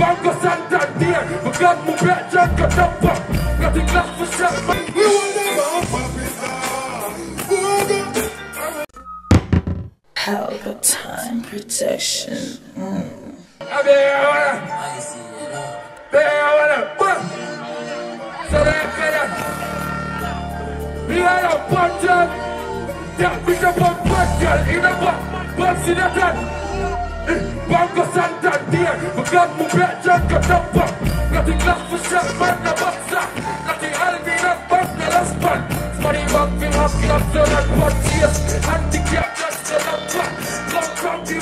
Banco Santander, we got my black jacket up. Got the glass for shot, We will never pop it Pelpa Time protection. I mean, I wanna, I wanna, what? So that kind of, we are a button. Yeah, we got one button in a box, box in a gun. Banco Santander, we got my black jacket up. Got the glass for shot, man, the boxer. Got the army, not back, the last one. Money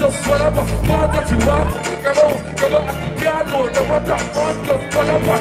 just whatever. Boss, that you want. Come on, come on. Yeah, no, no matter. Boss, just whatever.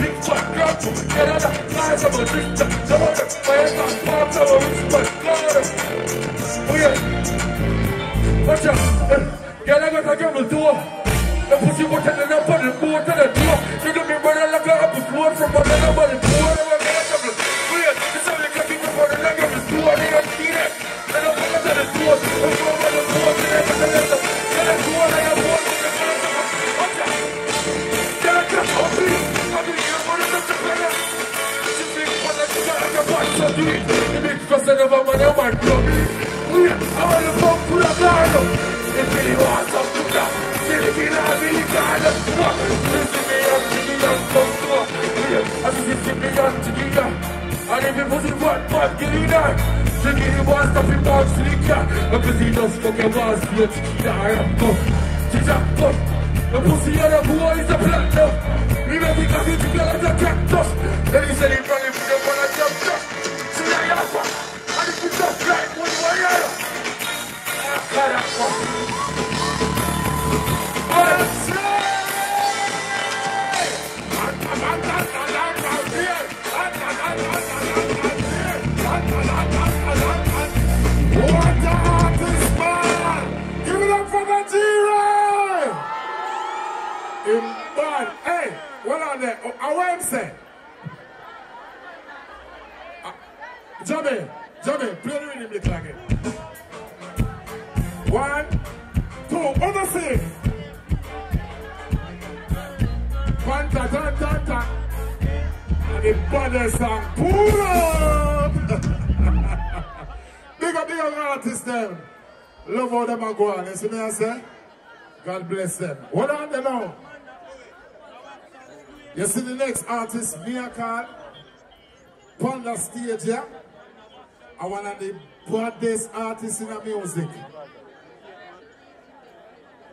Big fuck, girl, get out of eyes of a sister. Come on, fire, boss, boss, of a rich boy. Oh, yeah. Watch out. Girl, I got a camel door. The pussy up on the board to the door. You do me better like a apple from the body. Man, I'm a club. Want to to the garden. If you want to that. And if what, get in there She give you one stuff in box, sneak ya The pussy just fuck your boss, tequila, I am She just The and platinum it he he for say. Uh, Jamie, Jamie, play the rhythm little again. One, two, other sing. Panta, tan, tan, tan. And the baddest song, pull up! Big up the young artists them. Love how them are going. You see me I say? God bless them. What on they now? You see the next artist, Mia on the stage, yeah? I one of the baddest artists in the music.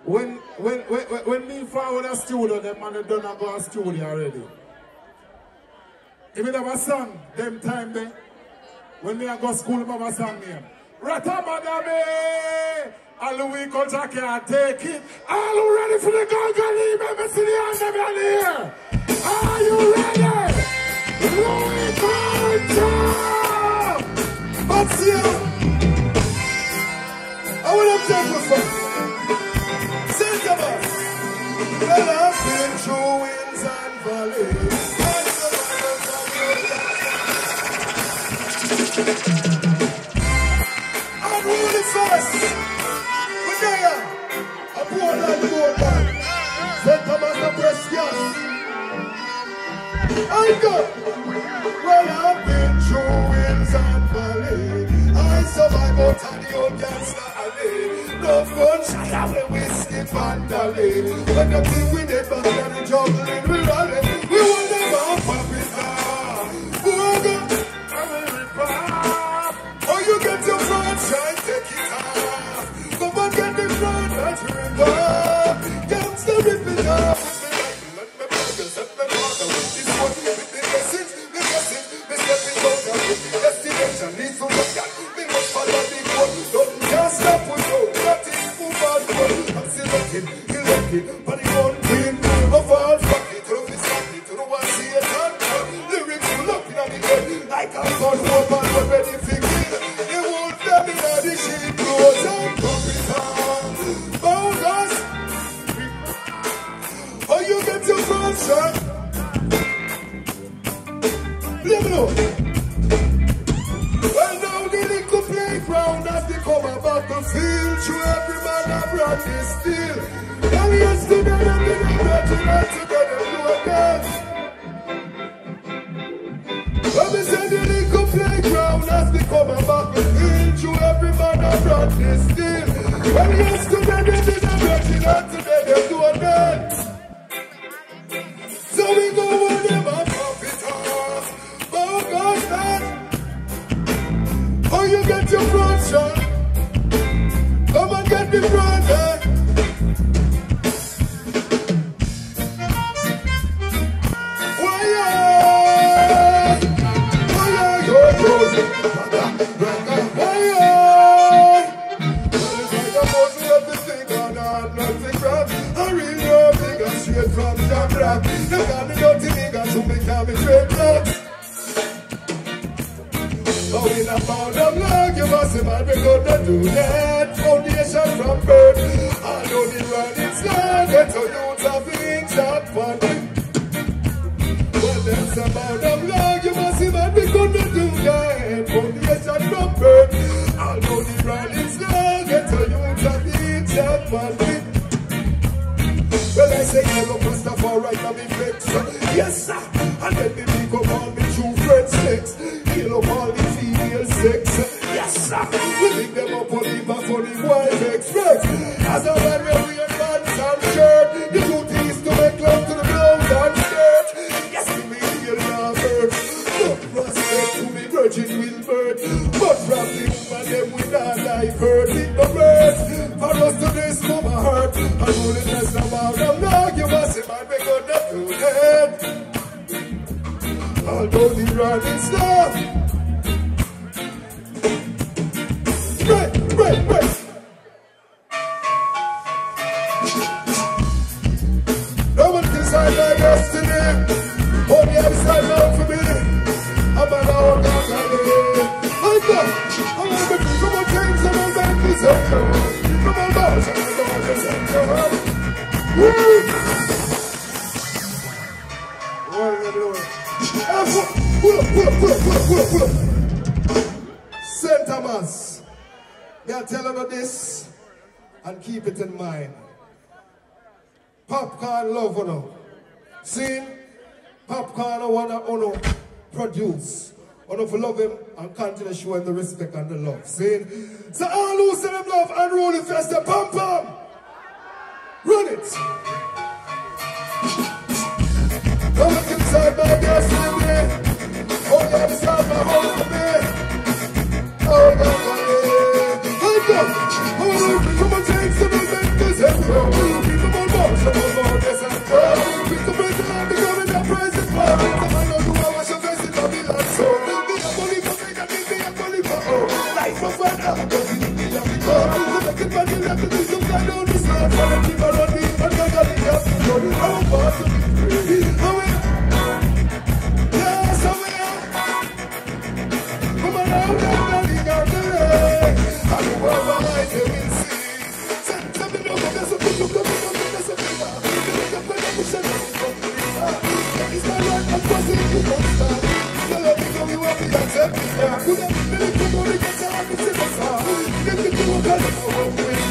When when when when, me forward a studio, them man they done a go a studio already. If you have a song, them time there. When me a go school, have a song name. Ratamadame! All out I can't take it. All who ready for the Golgari? Let me see the hand them in here. Are you ready? Louie Culture! What's you? Through and valleys. I'm really fast. We're there. I go. Well, I've been through and valleys. I. No gunshot, I whiskey vandally. When the we did it. But the old green green fuck the fist fuck. To the one see it and fuck it. Lyrics full up in. Like a gun woman already thinking. The wolf them in the sheet clothes on. Bound us. You get your from, son? Let me know. Well, now the little playground has become about the field. Every man, I brought this steel. And yesterday, I didn't get to that together, you again. Well, me say the a. Through every man brought this steel. And yesterday, Oh, in a pound of love, you must man, we gonna do that. Foundation from birth. I know the running slide, get to youth of things that fun. Well, there's a pound of love, you must man, we gonna do that. Foundation from birth. I know the running slide, get to youth of things that fun. Well, I say yellow Rastafari, I'm in flex. Yes, sir. And then the people call me true friends flex. Kill up all the We link them up on the back for the wife express. As a St. Thomas. I tell you this and keep it in mind. Popcorn love uno. See? Popcorn wanna uno produce. Uno for love him and continue showing the respect and the love. See? So all who say them love and rule the fest, the pom. Run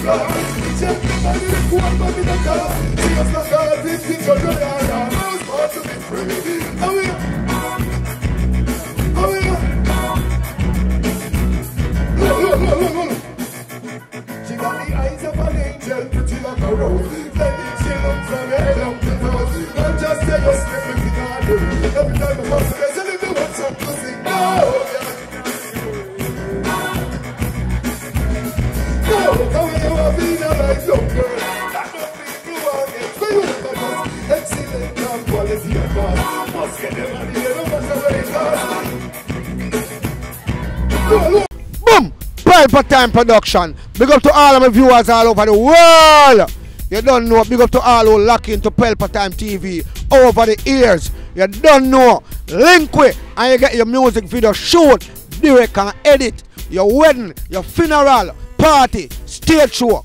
fly. Check the money, the cool, but the. She got the eyes of an angel, pretty like a rose. Blending she looks from head to toes. Don't just say you're slipping in her. Every time I pass Boom! Pelpa Time Production. Big up to all of my viewers all over the world. You don't know. Big up to all who lock into Pelpa Time TV over the years. You don't know. Link with and you get your music video shoot, direct and edit. Your wedding, your funeral, party, stage show,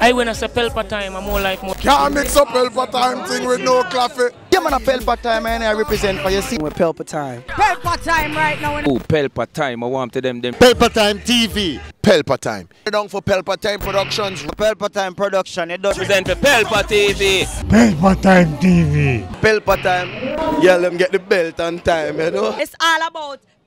I when I say Pelpa time, I'm more like more. Can't mix up Pelpa time thing with no coffee. Yeah, man, a Pelpa time, and I represent for you. See, With Pelpa time. Pelpa Time right now. Oh, Pelpa time. I want to them them. Pelpa time TV. Pelpa time. You're Down for Pelpa time productions. Pelpa time production. It does Represent for Pelpa TV. Pelpa time TV. Pelpa time. Yeah, let them get the belt on time, you know. It's all about